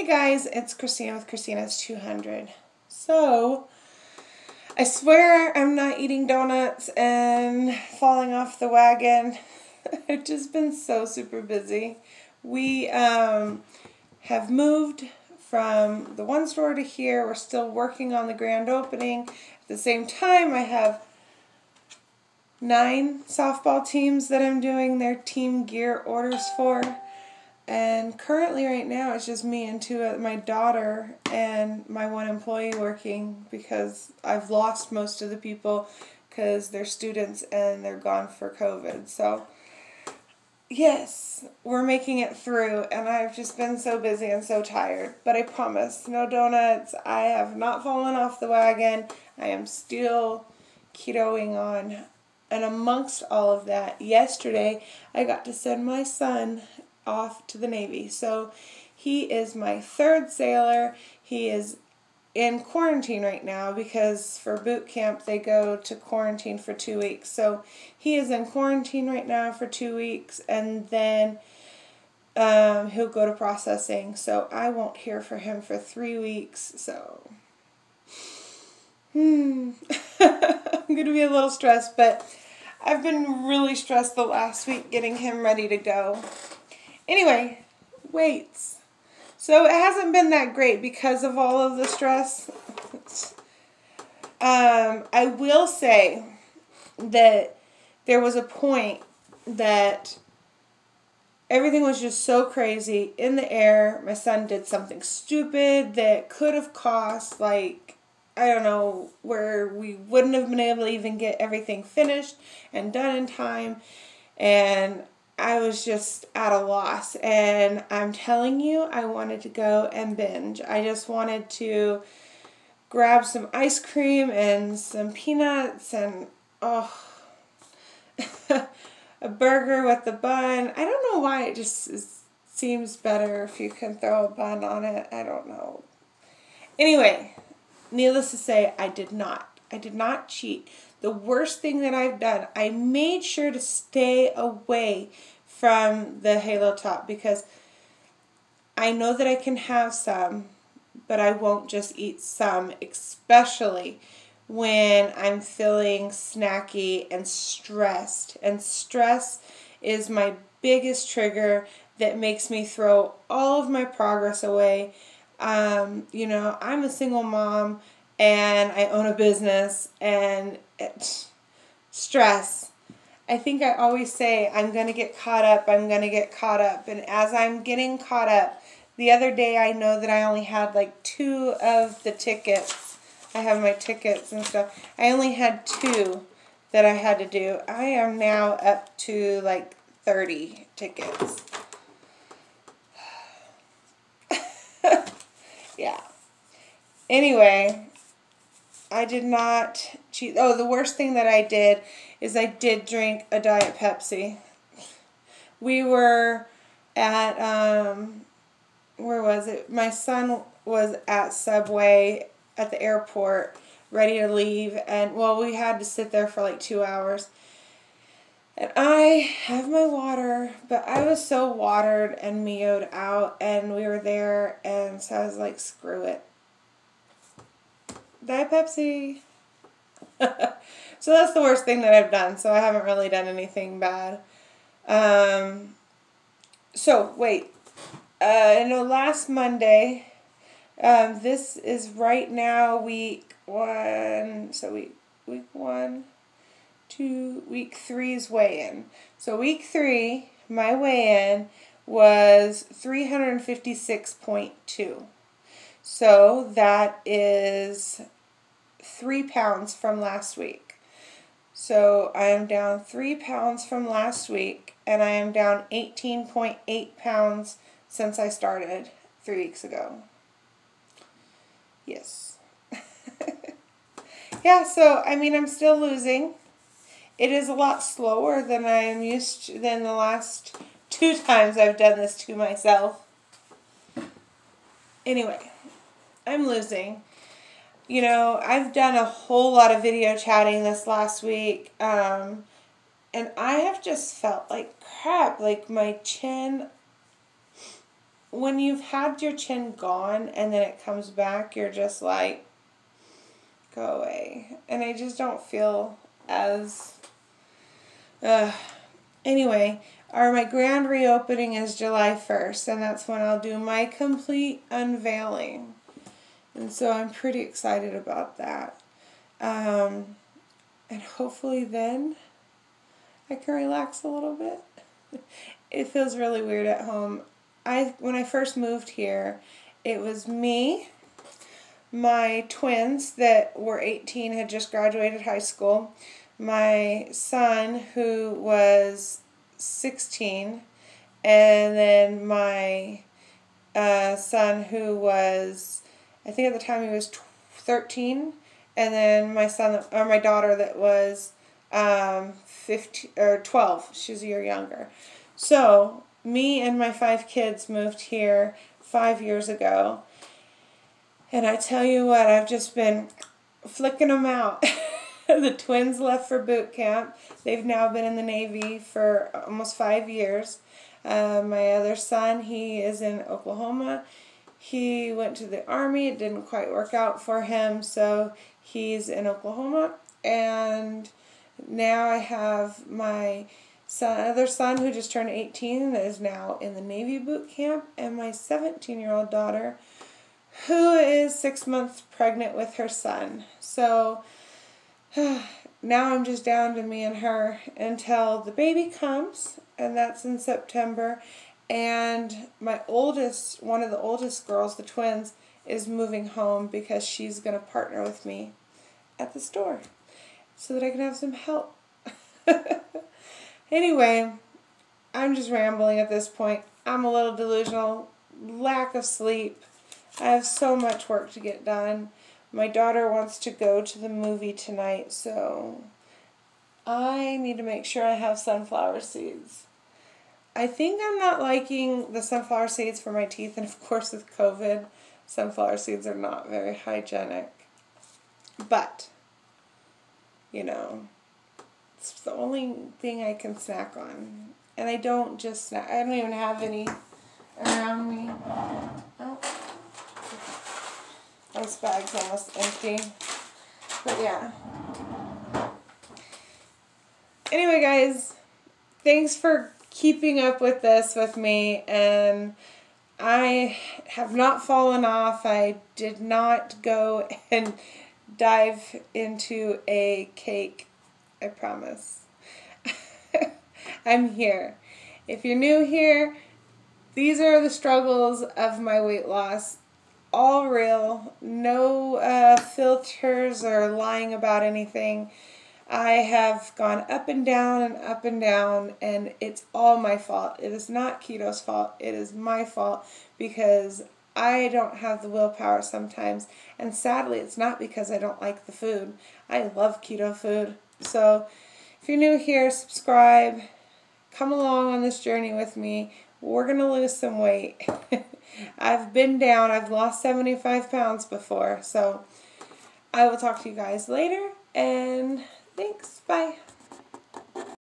Hey guys, it's Christina with Christina's 200. So, I swear I'm not eating donuts and falling off the wagon. I've just been so super busy. We um, have moved from the one store to here. We're still working on the grand opening. At the same time, I have nine softball teams that I'm doing their team gear orders for. And currently, right now, it's just me and two of my daughter and my one employee working because I've lost most of the people because they're students and they're gone for COVID. So, yes, we're making it through, and I've just been so busy and so tired. But I promise, no donuts. I have not fallen off the wagon. I am still ketoing on. And amongst all of that, yesterday I got to send my son off to the Navy. So he is my third sailor. He is in quarantine right now because for boot camp they go to quarantine for two weeks. So he is in quarantine right now for two weeks and then um, he'll go to processing. So I won't hear from him for three weeks. So hmm. I'm going to be a little stressed, but I've been really stressed the last week getting him ready to go. Anyway, weights. So it hasn't been that great because of all of the stress. um, I will say that there was a point that everything was just so crazy in the air. My son did something stupid that could have cost like I don't know where we wouldn't have been able to even get everything finished and done in time. And I was just at a loss. And I'm telling you, I wanted to go and binge. I just wanted to grab some ice cream and some peanuts and, oh, a burger with the bun. I don't know why it just is, seems better if you can throw a bun on it. I don't know. Anyway, needless to say, I did not. I did not cheat the worst thing that I've done. I made sure to stay away from the halo top because I know that I can have some, but I won't just eat some, especially when I'm feeling snacky and stressed. And stress is my biggest trigger that makes me throw all of my progress away. Um, you know, I'm a single mom and I own a business and it, stress. I think I always say I'm going to get caught up, I'm going to get caught up. And as I'm getting caught up, the other day I know that I only had like two of the tickets. I have my tickets and stuff. I only had two that I had to do. I am now up to like 30 tickets. yeah. Anyway, I did not cheat. Oh, the worst thing that I did is I did drink a Diet Pepsi. We were at, um, where was it? My son was at Subway at the airport ready to leave. And, well, we had to sit there for like two hours. And I have my water, but I was so watered and meowed out, and we were there, and so I was like, screw it. Diet Pepsi. so that's the worst thing that I've done. So I haven't really done anything bad. Um, so wait, uh, I know last Monday. Um, this is right now week one. So week week one, two, week three's weigh in. So week three, my weigh in was three hundred fifty six point two. So that is three pounds from last week. So I am down three pounds from last week, and I am down 18.8 pounds since I started three weeks ago. Yes. yeah, so I mean, I'm still losing. It is a lot slower than I am used to, than the last two times I've done this to myself. Anyway, I'm losing you know, I've done a whole lot of video chatting this last week, um, and I have just felt like crap. Like my chin, when you've had your chin gone and then it comes back, you're just like, go away. And I just don't feel as. Uh, anyway, our my grand reopening is July 1st, and that's when I'll do my complete unveiling. And so I'm pretty excited about that. Um, and hopefully then I can relax a little bit. it feels really weird at home. I when I first moved here, it was me, my twins that were 18 had just graduated high school, my son who was 16, and then my uh, son who was, I think at the time he was 13, and then my son or my daughter that was um, 15 or 12. She's a year younger. So me and my five kids moved here five years ago. And I tell you what, I've just been flicking them out. the twins left for boot camp. They've now been in the Navy for almost five years. Uh, my other son, he is in Oklahoma. He went to the Army. It didn't quite work out for him, so he's in Oklahoma. And now I have my son, other son who just turned 18 that is now in the Navy boot camp, and my 17 year old daughter who is six months pregnant with her son. So now I'm just down to me and her until the baby comes, and that's in September. And my oldest, one of the oldest girls, the twins, is moving home because she's going to partner with me at the store so that I can have some help. anyway, I'm just rambling at this point. I'm a little delusional, lack of sleep. I have so much work to get done. My daughter wants to go to the movie tonight, so I need to make sure I have sunflower seeds. I think I'm not liking the sunflower seeds for my teeth, and of course, with COVID, sunflower seeds are not very hygienic. But, you know, it's the only thing I can snack on. And I don't just snack, I don't even have any around me. Oh. This bag's almost empty. But yeah. Anyway, guys, thanks for keeping up with this with me. And I have not fallen off. I did not go and dive into a cake. I promise. I'm here. If you're new here, these are the struggles of my weight loss all real, no uh, filters or lying about anything. I have gone up and down and up and down, and it's all my fault. It is not keto's fault. It is my fault because I don't have the willpower sometimes. And sadly, it's not because I don't like the food. I love keto food. So if you're new here, subscribe. Come along on this journey with me. We're going to lose some weight. I've been down. I've lost 75 pounds before. So I will talk to you guys later. And thanks. Bye.